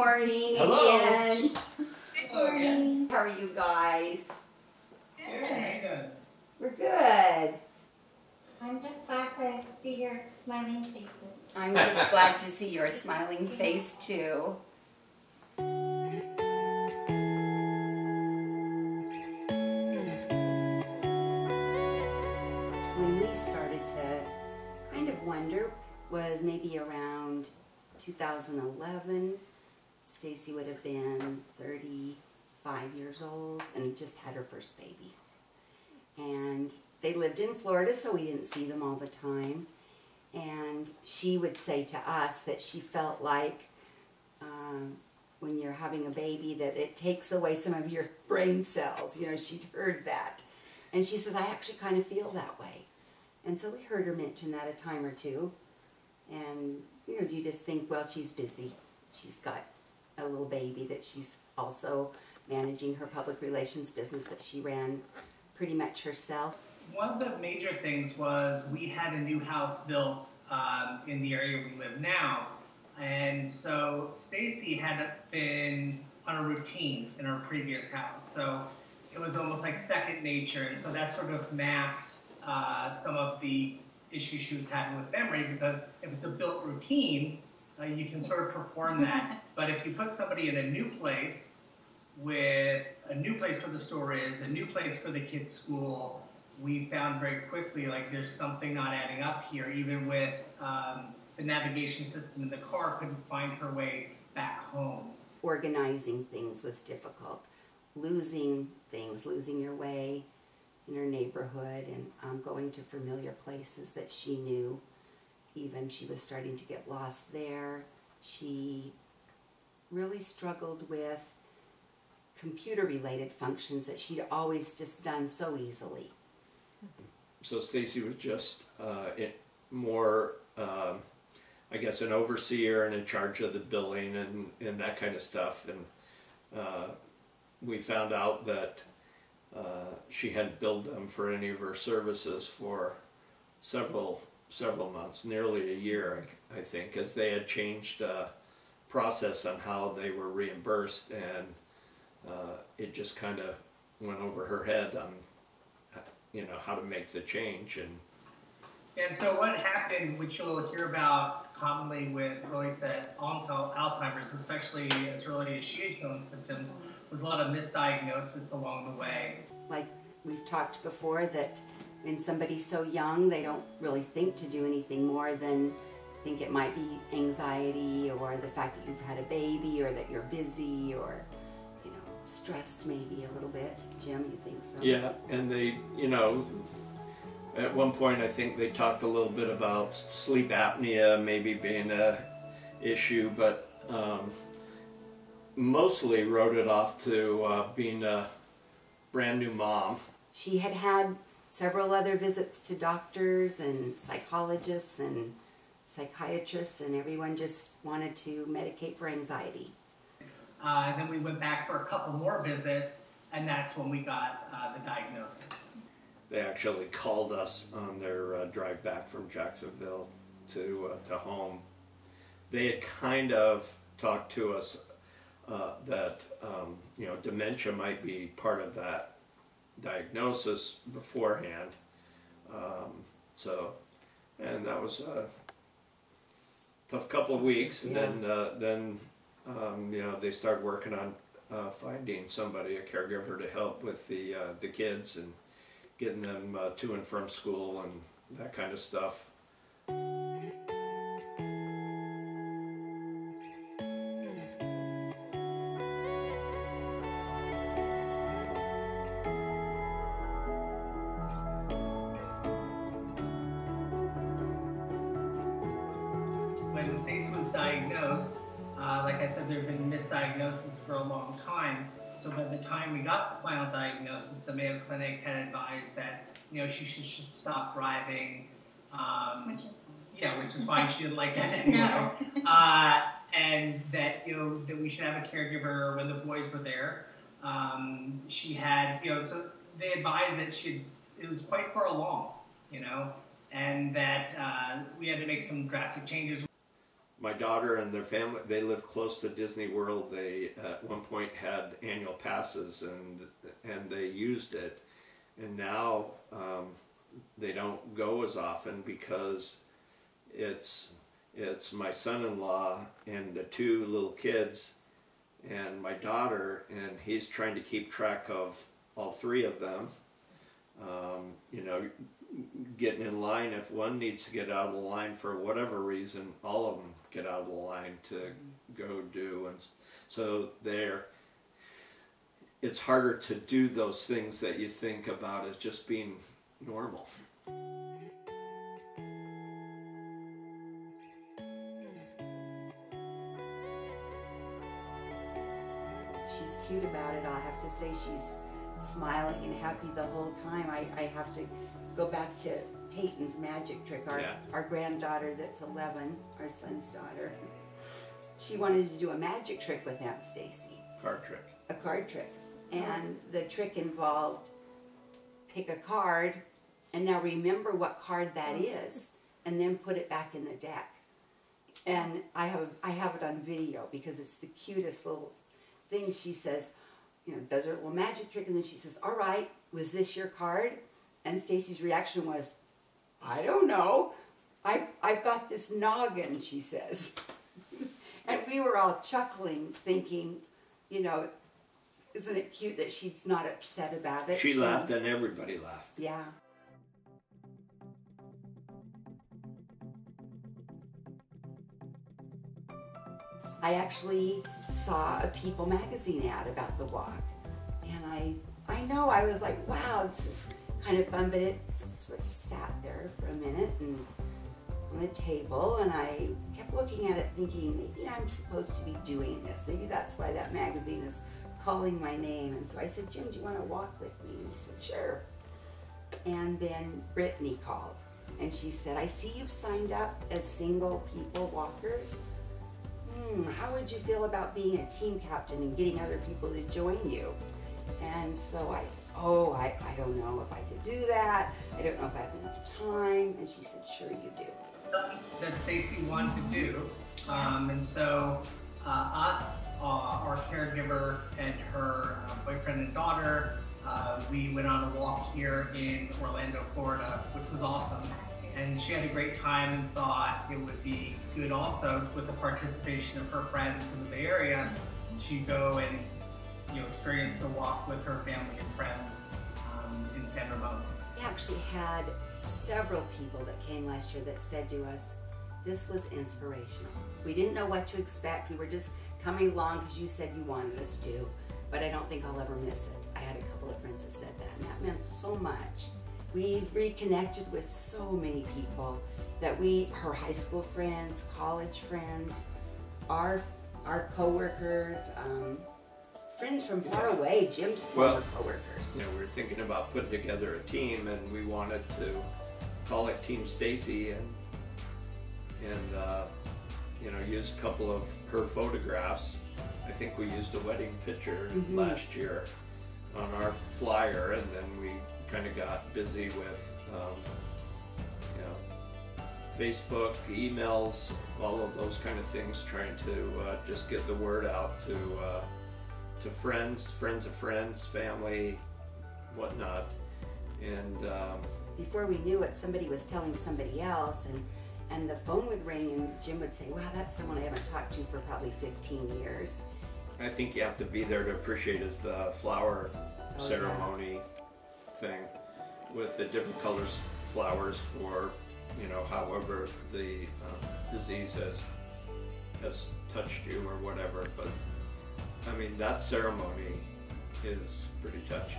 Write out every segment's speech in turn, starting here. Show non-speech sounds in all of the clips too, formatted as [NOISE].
morning Hello. again. Hello again. How are you guys? Good. We're good. I'm just glad to see your smiling faces. I'm just [LAUGHS] glad to see your smiling face too. When we started to kind of wonder was maybe around 2011. Stacey would have been 35 years old and just had her first baby. And they lived in Florida, so we didn't see them all the time. And she would say to us that she felt like um, when you're having a baby that it takes away some of your [LAUGHS] brain cells. You know, she'd heard that. And she says, I actually kind of feel that way. And so we heard her mention that a time or two. And, you know, you just think, well, she's busy. She's got a little baby that she's also managing her public relations business that she ran pretty much herself. One of the major things was we had a new house built um, in the area we live now, and so Stacey had been on a routine in her previous house, so it was almost like second nature, and so that sort of masked uh, some of the issues she was having with memory because if it's a built routine, uh, you can sort of perform that. [LAUGHS] But if you put somebody in a new place with a new place where the store is, a new place for the kids' school, we found very quickly like there's something not adding up here. Even with um, the navigation system in the car, couldn't find her way back home. organizing things was difficult. Losing things, losing your way in her neighborhood, and um, going to familiar places that she knew. Even she was starting to get lost there. She really struggled with computer related functions that she'd always just done so easily. So Stacey was just uh, more, um, I guess, an overseer and in charge of the billing and, and that kind of stuff. And uh, we found out that uh, she hadn't billed them for any of her services for several several months, nearly a year, I, I think, as they had changed uh, process on how they were reimbursed, and uh, it just kind of went over her head on you know how to make the change and And so what happened, which you'll hear about commonly with early set onset Alzheimer's, especially as early as she had shown symptoms, was a lot of misdiagnosis along the way. like we've talked before that when somebody's so young they don't really think to do anything more than think it might be anxiety or the fact that you've had a baby or that you're busy or you know stressed maybe a little bit. Jim you think so? Yeah and they you know at one point i think they talked a little bit about sleep apnea maybe being a issue but um, mostly wrote it off to uh, being a brand new mom. She had had several other visits to doctors and psychologists and psychiatrists and everyone just wanted to medicate for anxiety Uh, and then we went back for a couple more visits, and that's when we got uh, the diagnosis. they actually called us on their uh, drive back from Jacksonville to uh, to home. They had kind of talked to us uh, that um, you know dementia might be part of that diagnosis beforehand. Um, so, and that was a tough couple of weeks, and then uh, then um, you know they started working on uh, finding somebody, a caregiver, to help with the uh, the kids and getting them uh, to and from school and that kind of stuff. Stacey was diagnosed, uh, like I said, there had been misdiagnosis for a long time. So by the time we got the final diagnosis, the Mayo Clinic had advised that you know she should, should stop driving. Um, Which is yeah, which is fine. She didn't like that [LAUGHS] anyway. Uh, and that you know that we should have a caregiver when the boys were there. Um, she had you know so they advised that she it was quite far along, you know, and that uh, we had to make some drastic changes. My daughter and their family they live close to Disney World. They at one point had annual passes and and they used it, and now um, they don't go as often because it's it's my son-in-law and the two little kids and my daughter and he's trying to keep track of all three of them. Um, you know getting in line if one needs to get out of line for whatever reason all of them get out of the line to go do and so they're it's harder to do those things that you think about as just being normal She's cute about it. I have to say she's smiling and happy the whole time. I, I have to go back to Peyton's magic trick, our, Yeah. our granddaughter that's 11, our son's daughter. She wanted to do a magic trick with Aunt Stacey, card trick a card trick. And the trick involved pick a card and now remember what card that is and then put it back in the deck. And I have I have it on video because it's the cutest little thing. She says, you know, does her little magic trick and then she says, All right, was this your card? And Stacey's reaction was, I don't know. I I've got this noggin, she says. [LAUGHS] and we were all chuckling, thinking, you know, isn't it cute that she's not upset about it? she laughed and everybody laughed Yeah. I actually saw a People magazine ad about the walk, and I I know I was like, wow, this is kind of fun, but it sort of sat there for a minute and on the table, and I kept looking at it, thinking maybe I'm supposed to be doing this. Maybe that's why that magazine is calling my name. And so I said, Jim, do you want to walk with me? And he said, sure. And then Brittany called and she said, I see you've signed up as single people walkers. Hmm, how would you feel about being a team captain and getting other people to join you? And so I said, Oh, I, I don't know if I could do that. I don't know if I have enough time. And she said, Sure, you do. something that Stacey wanted to do. Um, and so uh, us, uh, our caregiver, and her uh, boyfriend and daughter, uh, we went on a walk here in Orlando, Florida, which was awesome. And she had a great time and thought it would be good also with the participation of her friends in the Bay Area to go and you know experience the walk with her family and friends um, in San Ramon. We actually had several people that came last year that said to us, this was inspirational. We didn't know what to expect. We were just coming along because you said you wanted us to, but I don't think I'll ever miss it. I had a couple of friends that said that, and that meant so much. We've reconnected with so many people that we, her high school friends, college friends, our our coworkers, um, friends from far away, Jim's former Well, coworkers. you know, we were thinking about putting together a team, and we wanted to call it Team Stacey, and and uh, you know, use a couple of her photographs. I think we used a wedding picture Mhm. last year on our flyer, and then we kind of got busy with um, you know Facebook, emails, all of those kind of things, trying to uh, just get the word out to. Uh, to friends, friends of friends, family, whatnot. And um, before we knew it, somebody was telling somebody else, and and the phone would ring, and Jim would say, "Wow, that's someone I haven't talked to for probably 15 years." I think you have to be there to appreciate is the flower yeah. ceremony thing with the different colors flowers for you know however the um, disease has has touched you or whatever. But I mean that ceremony is pretty touching.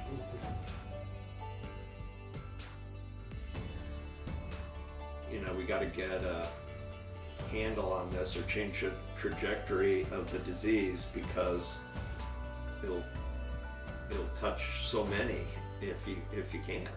you know, we got to get a handle on this or change the trajectory of the disease because it'll it'll touch so many if you if you can't.